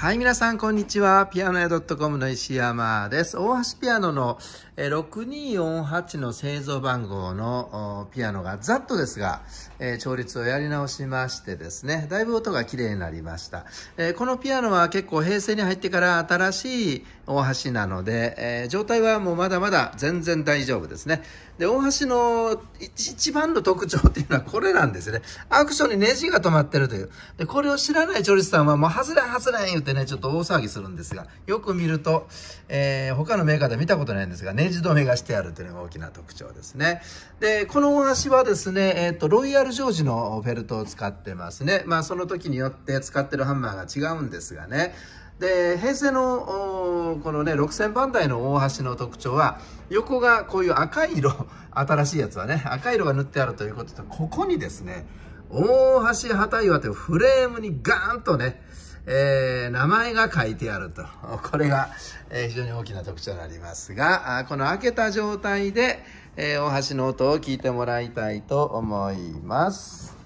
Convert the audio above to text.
はい、皆さん、こんにちは。ピアノ屋 .com の石山です。大橋ピアノの6248の製造番号のピアノがざっとですが、えー、調律をやり直しましてですね、だいぶ音が綺麗になりました。えー、このピアノは結構平成に入ってから新しい大橋なので、えー、状態はもうまだまだ全然大丈夫ですね。で、大橋の一番の特徴っていうのはこれなんですね。アクションにネジが止まってるという。で、これを知らない調律さんはもう外れ外れん言ってね、ちょっと大騒ぎするんですが、よく見ると、えー、他のメーカーで見たことないんですが、ネジ止めがしてあるというのが大きな特徴ですね。で、この大橋はですね、えっ、ー、と、ロイヤルジョージのフェルトを使ってますね。まあ、その時によって使ってるハンマーが違うんですがね。で平成のこのね6000番台の大橋の特徴は横がこういう赤い色 新しいやつはね赤い色が塗ってあるということとここにですね大橋旗岩というフレームにガーンとね、えー、名前が書いてあると これが、えー、非常に大きな特徴になりますがこの開けた状態で、えー、大橋の音を聞いてもらいたいと思います。